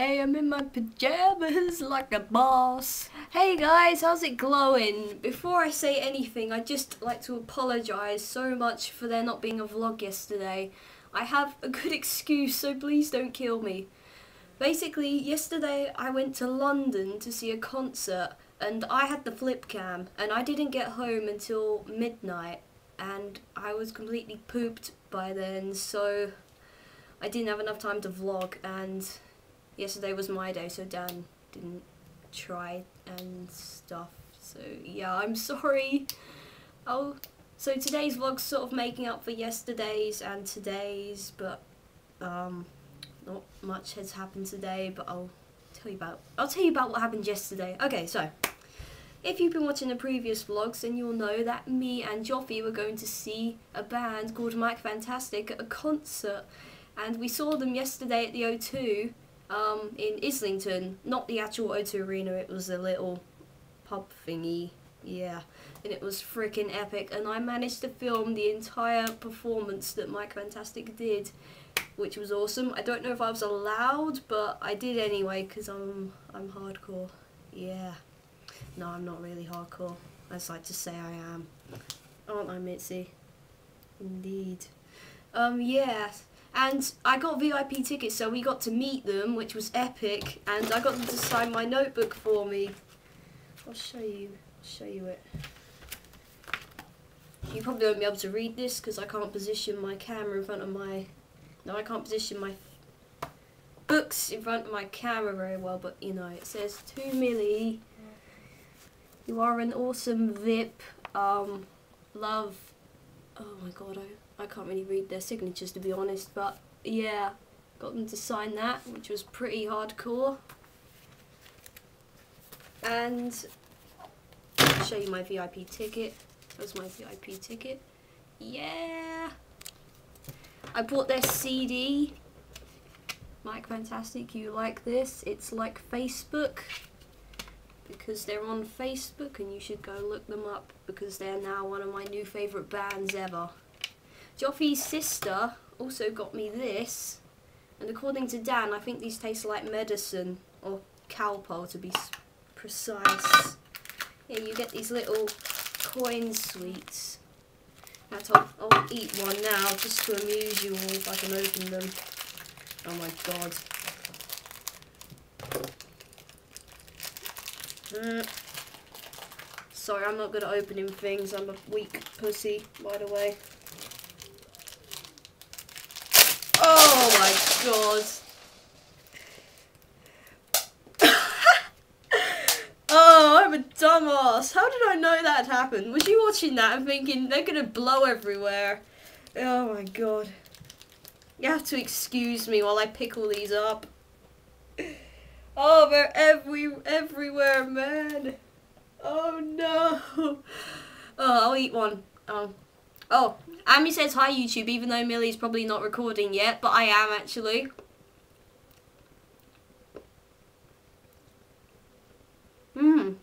Hey, I'm in my pajamas like a boss. Hey guys, how's it glowing? Before I say anything, I'd just like to apologise so much for there not being a vlog yesterday. I have a good excuse, so please don't kill me. Basically, yesterday I went to London to see a concert and I had the flip cam and I didn't get home until midnight and I was completely pooped by then, so I didn't have enough time to vlog and yesterday was my day, so Dan didn't try and stuff. So yeah, I'm sorry. Oh, so today's vlog's sort of making up for yesterday's and today's, but um, not much has happened today. But I'll tell you about I'll tell you about what happened yesterday. Okay, so if you've been watching the previous vlogs, then you'll know that me and Joffy were going to see a band called Mike Fantastic at a concert, and we saw them yesterday at the O2 um, in Islington, not the actual O2 Arena, it was a little pub thingy, yeah, and it was freaking epic, and I managed to film the entire performance that Mike Fantastic did, which was awesome. I don't know if I was allowed, but I did anyway, because I'm, I'm hardcore, yeah. No, I'm not really hardcore, I just like to say I am. Aren't I, Mitzi? Indeed. Um, yeah, and I got VIP tickets, so we got to meet them, which was epic. And I got them to sign my notebook for me. I'll show you. I'll show you it. You probably won't be able to read this because I can't position my camera in front of my. No, I can't position my books in front of my camera very well. But you know, it says two milli. You are an awesome VIP. Um, love. Oh my god, I I can't really read their signatures to be honest, but yeah, got them to sign that, which was pretty hardcore. And I'll show you my VIP ticket. That was my VIP ticket. Yeah. I bought their CD. Mike Fantastic, you like this? It's like Facebook because they're on Facebook and you should go look them up because they're now one of my new favourite bands ever. Joffy's sister also got me this, and according to Dan, I think these taste like medicine, or Calpol to be precise. Yeah, you get these little coin sweets. I'll, I'll eat one now, just to amuse you all if I can open them. Oh my god. Mm. Sorry, I'm not good at opening things. I'm a weak pussy, by the way. God. oh, I'm a dumbass. How did I know that happened? Was you watching that and thinking they're gonna blow everywhere? Oh my god. You have to excuse me while I pick all these up. Oh, they're every everywhere, man. Oh no. Oh, I'll eat one. Um. Oh, Amy says hi YouTube, even though Millie's probably not recording yet, but I am actually. Mmm.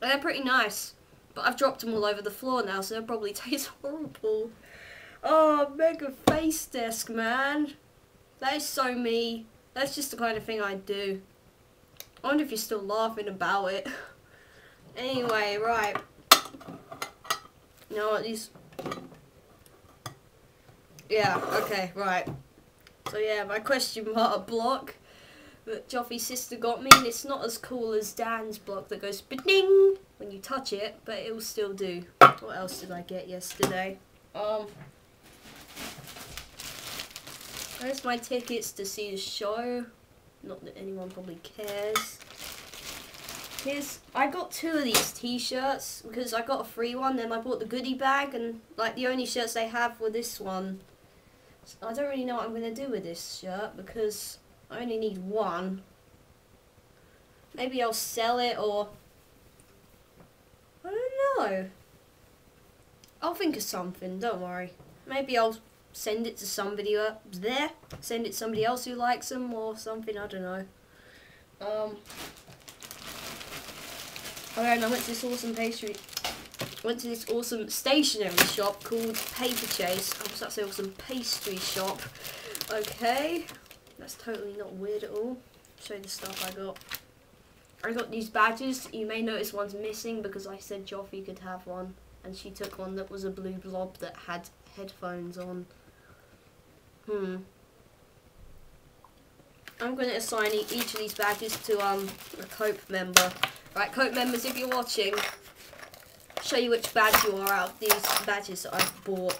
They're pretty nice, but I've dropped them all over the floor now, so they'll probably taste horrible. Oh, mega face desk, man. That is so me. That's just the kind of thing I do. I wonder if you're still laughing about it. anyway, right. You know what, these yeah, okay, right. So yeah, my question mark block that Joffy's sister got me, and it's not as cool as Dan's block that goes ding when you touch it, but it will still do. What else did I get yesterday? Um, Where's my tickets to see the show? Not that anyone probably cares. Here's, I got two of these t-shirts because I got a free one, then I bought the goodie bag, and like the only shirts they have were this one. I don't really know what I'm going to do with this shirt because I only need one. Maybe I'll sell it or... I don't know. I'll think of something, don't worry. Maybe I'll send it to somebody up there. Send it to somebody else who likes them or something, I don't know. Um... Oh and I went this awesome pastry went to this awesome stationery shop called Paperchase. I was about say awesome pastry shop. Okay. That's totally not weird at all. Show you the stuff I got. I got these badges. You may notice one's missing because I said Joffy could have one. And she took one that was a blue blob that had headphones on. Hmm. I'm going to assign each of these badges to um a Cope member. Right, Cope members, if you're watching, show you which badge you are out of these badges that I've bought.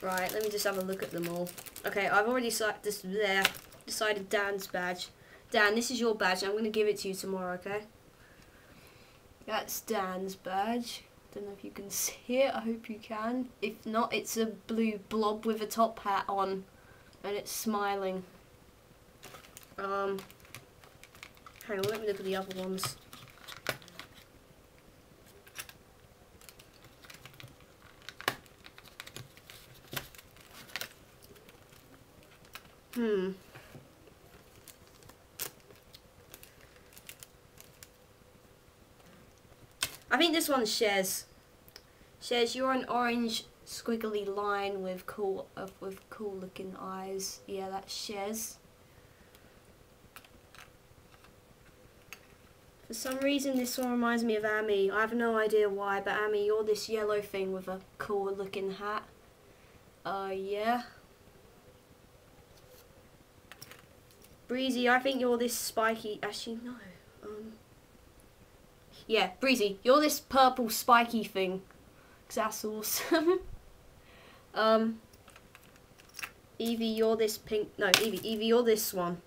Right, let me just have a look at them all. Okay, I've already this there decided Dan's badge. Dan, this is your badge. I'm going to give it to you tomorrow, okay? That's Dan's badge. Don't know if you can see it. I hope you can. If not, it's a blue blob with a top hat on, and it's smiling. Um, hang on, let me look at the other ones. Hmm. I think this one Shez. Shez, you're an orange squiggly line with cool uh, with cool looking eyes. Yeah, that shares. For some reason, this one reminds me of Amy. I have no idea why, but Amy, you're this yellow thing with a cool looking hat. Uh, yeah. Breezy, I think you're this spiky. Actually, no. Um. Yeah, Breezy, you're this purple spiky thing. Cause that's awesome. um. Evie, you're this pink. No, Evie, Evie, you're this one.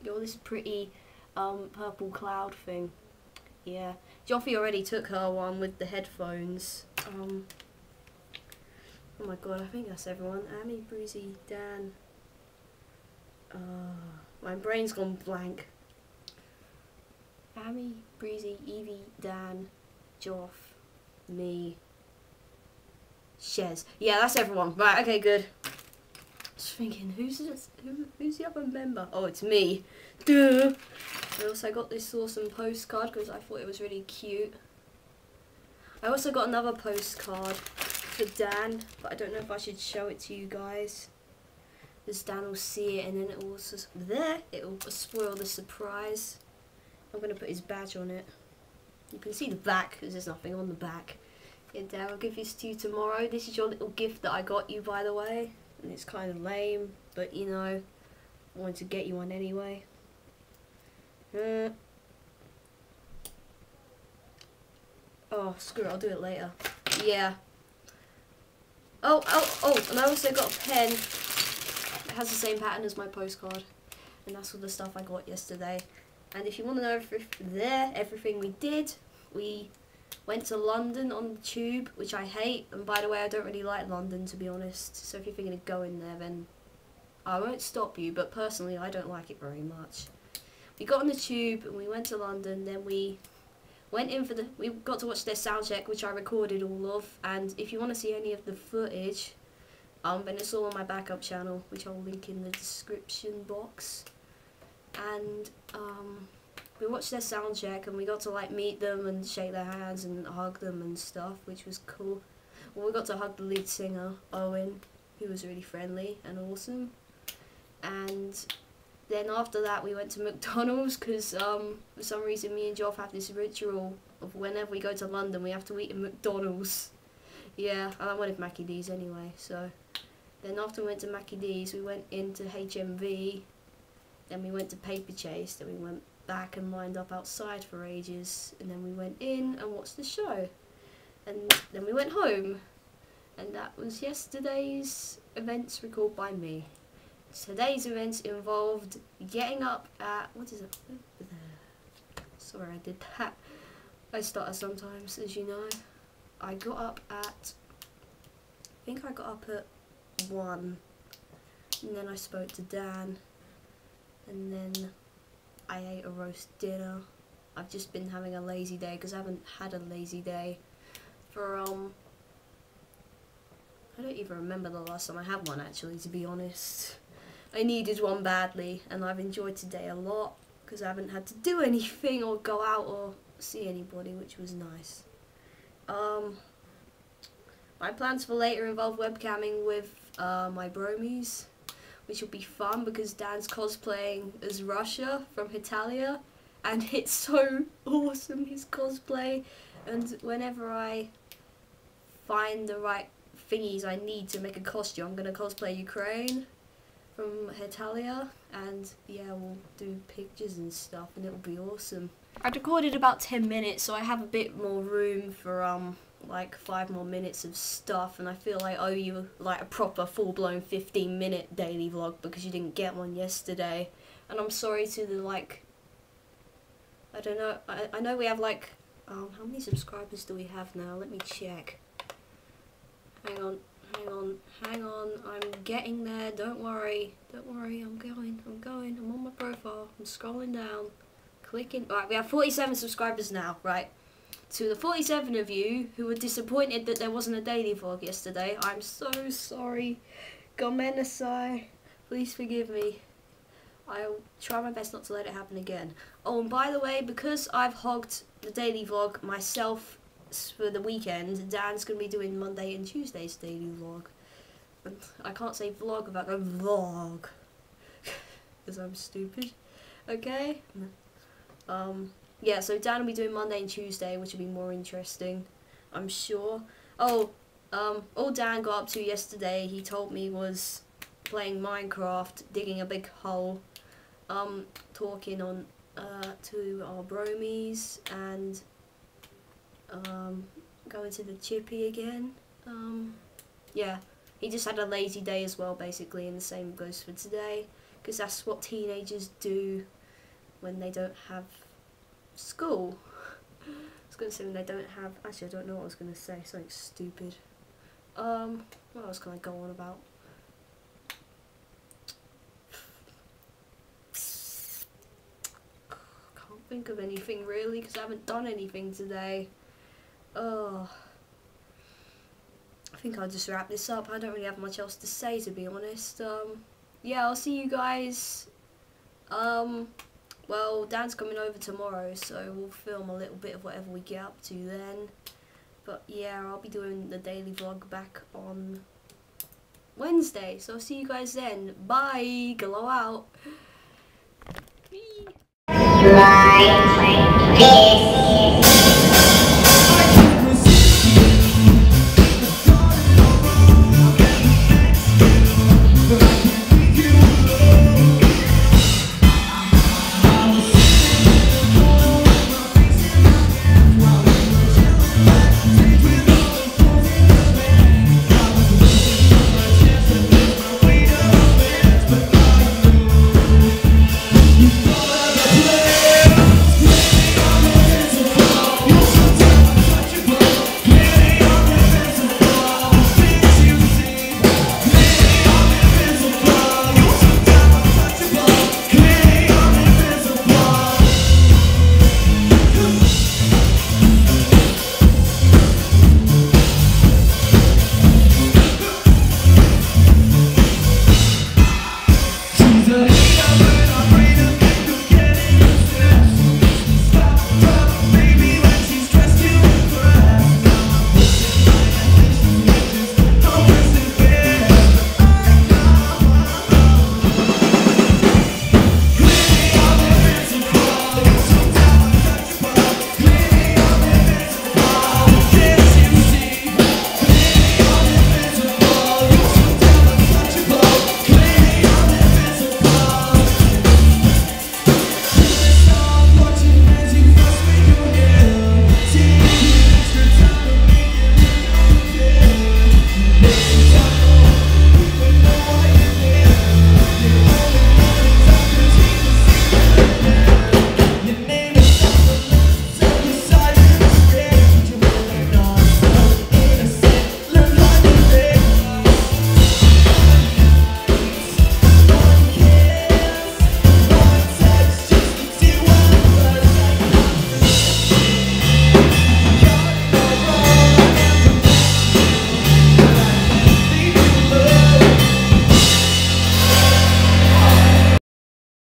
You're this pretty um, purple cloud thing. Yeah. Joffy already took her one with the headphones. Um, oh my god, I think that's everyone. Amy, Breezy, Dan. Uh, my brain's gone blank. Amy, Breezy, Evie, Dan, Joff, me, Shez. Yeah, that's everyone. Right, okay, good. Just thinking, who's this, who, who's the other member? Oh, it's me. Duh. I also got this awesome postcard because I thought it was really cute. I also got another postcard for Dan, but I don't know if I should show it to you guys. Because Dan will see it and then it will there it will spoil the surprise. I'm gonna put his badge on it. You can see the back because there's nothing on the back. And Dan, I'll give this to you tomorrow. This is your little gift that I got you, by the way. And it's kind of lame, but you know, I wanted to get you one anyway. Uh, oh, screw it, I'll do it later. Yeah. Oh, oh, oh, and I also got a pen. Has the same pattern as my postcard. And that's all the stuff I got yesterday. And if you want to know there, everything we did, we went to London on the tube, which I hate. And by the way, I don't really like London, to be honest. So if you're thinking of going there, then I won't stop you. But personally, I don't like it very much we got on the tube and we went to London. Then we went in for the. We got to watch their sound check, which I recorded all of. And if you want to see any of the footage, um, then it's all on my backup channel, which I'll link in the description box. And um, we watched their sound check and we got to like meet them and shake their hands and hug them and stuff, which was cool. Well, we got to hug the lead singer, Owen, who was really friendly and awesome. And then after that we went to McDonald's because um, for some reason me and Joff have this ritual of whenever we go to London we have to eat at McDonald's. Yeah, I wanted Mackie D's anyway, so. Then after we went to Mackie D's we went into HMV, then we went to Paperchase, then we went back and lined up outside for ages, and then we went in and watched the show. And then we went home, and that was yesterday's events recorded by me. Today's events involved getting up at what is it? Sorry, I did that. I stutter sometimes, as you know. I got up at. I think I got up at one, and then I spoke to Dan, and then I ate a roast dinner. I've just been having a lazy day because I haven't had a lazy day for um. I don't even remember the last time I had one actually, to be honest. I needed one badly, and I've enjoyed today a lot because I haven't had to do anything or go out or see anybody, which was nice. Um, my plans for later involve webcamming with uh, my bromies. which will be fun because Dan's cosplaying as Russia from Hetalia, and it's so awesome his cosplay. And whenever I find the right thingies I need to make a costume, I'm gonna cosplay Ukraine from Hetalia, and yeah, we'll do pictures and stuff, and it'll be awesome. I recorded about 10 minutes, so I have a bit more room for um like five more minutes of stuff, and I feel I owe you like a proper full-blown 15-minute daily vlog because you didn't get one yesterday, and I'm sorry to the like. I don't know. I I know we have like um how many subscribers do we have now? Let me check. Hang on. Hang on, hang on, I'm getting there, don't worry, don't worry, I'm going, I'm going, I'm on my profile, I'm scrolling down, clicking, right, we have 47 subscribers now, right, to the 47 of you who were disappointed that there wasn't a daily vlog yesterday, I'm so sorry, Gomenasai, please forgive me, I'll try my best not to let it happen again. Oh, and by the way, because I've hogged the daily vlog myself for the weekend, Dan's going to be doing Monday and Tuesday's daily vlog. And I can't say vlog without going vlog. Because I'm stupid. Okay? Um, yeah, so Dan will be doing Monday and Tuesday, which will be more interesting, I'm sure. Oh, um, all Dan got up to yesterday, he told me, was playing Minecraft, digging a big hole, um, talking on uh, to our bromies, and um, going to the chippy again. Um, yeah, he just had a lazy day as well, basically, and the same goes for today, because that's what teenagers do when they don't have school. I was going to say when they don't have, actually I don't know what I was going to say, something stupid. Um, what else can I go on about? Can't think of anything really, because I haven't done anything today. Oh. I think I'll just wrap this up. I don't really have much else to say, to be honest. Um, yeah, I'll see you guys. Um, well, Dad's coming over tomorrow, so we'll film a little bit of whatever we get up to then. But yeah, I'll be doing the daily vlog back on Wednesday. So I'll see you guys then. Bye. Glow out.